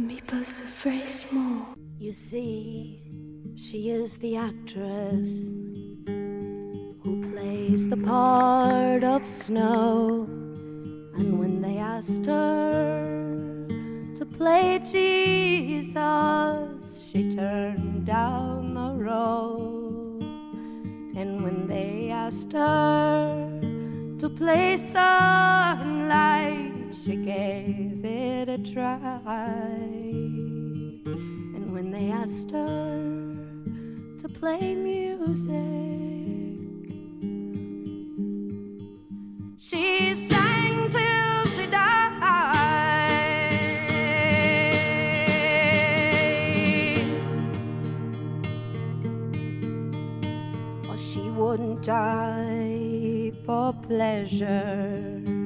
me both very small. You see, she is the actress who plays the part of Snow. And when they asked her to play Jesus, she turned down the role. And when they asked her to play sunlight, she gave it a try. And when they asked her to play music, she sang till she died. Or she wouldn't die for pleasure.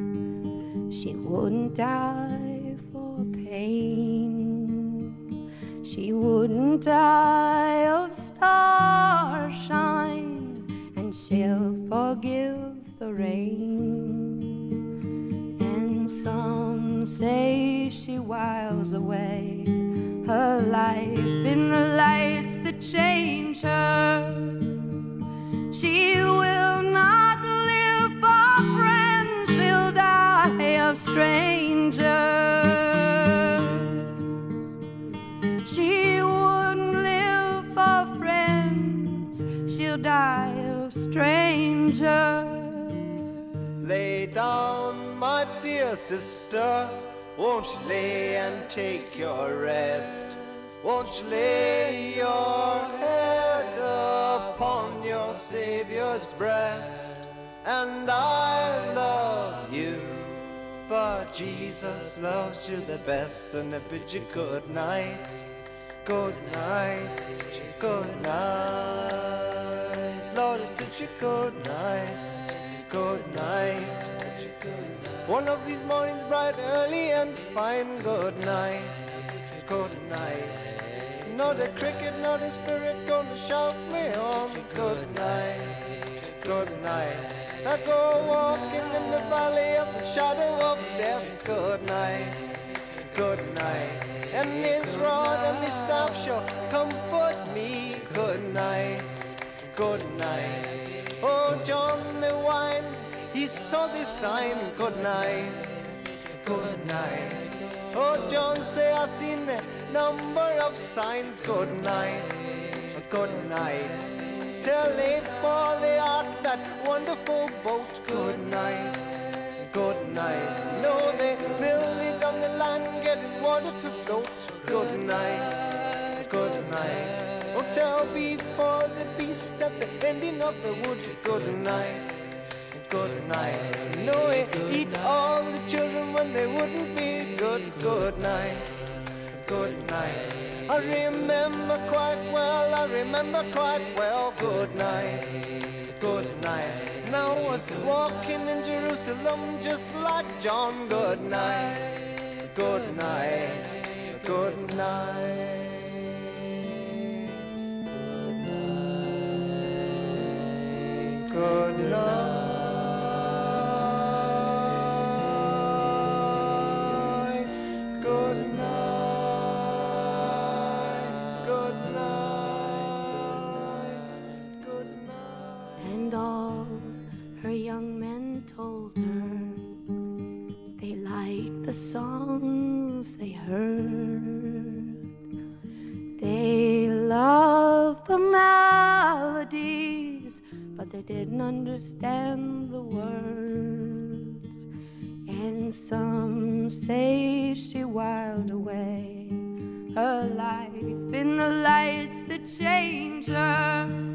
She wouldn't die for pain. She wouldn't die of starshine, and she'll forgive the rain. And some say she whiles away her life in the lights that change her. Die of strangers. Lay down, my dear sister. Won't you lay and take your rest? Won't you lay your head upon your Savior's breast? And I love you, but Jesus loves you the best. And I bid you good night, good night, good night. I bid you good night, good night. One of these mornings bright, early and fine. Good night, good night. Not a cricket, not a spirit gonna shout me on. Good night, good night. I go walking in the valley of the shadow of death. Good night, good night. And his rod and his staff shall comfort me. Good night, good night. Oh, John the wine, he saw the sign. Good night, good night. Oh, John say I seen a number of signs. Good night, good night. Till they for the ark, that wonderful boat. Good night, good night. No, they build it on the land, get water to float. Good night, ending of the wood. Good night good night. No, he eat all the children when they wouldn't be good. Good night, good night. I remember quite well, I remember quite well. Good night, good night. Now I was walking in Jerusalem just like John. Good night, good night, good night. Good night. Good night. Good night. Good night. And all her young men told her they liked the songs they heard. They loved the they didn't understand the words. And some say she whiled away her life in the lights that change her.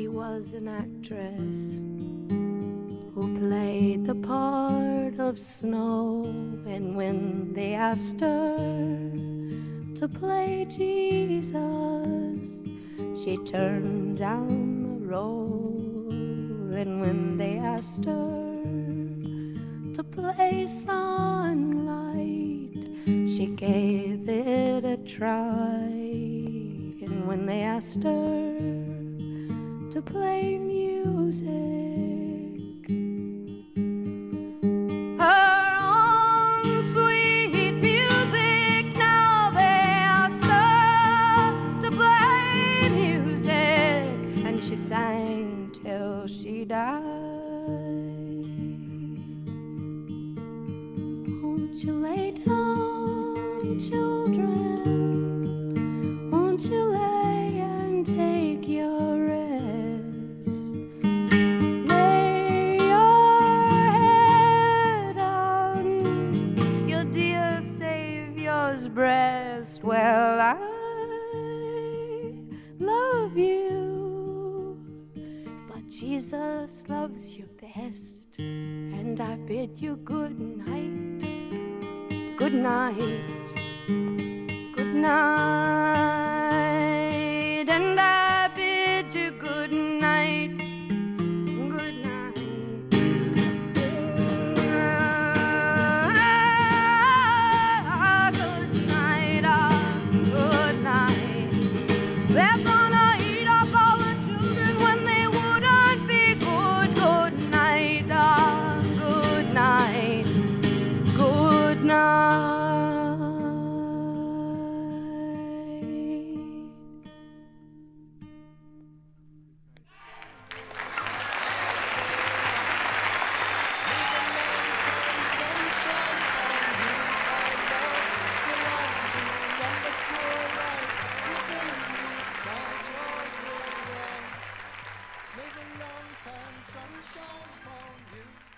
she was an actress who played the part of snow. And when they asked her to play Jesus, she turned down the role. And when they asked her to play sunlight, she gave it a try. And when they asked her, to play music. breast. Well, I love you, but Jesus loves you best, and I bid you good night, good night, good night. sunshine upon you.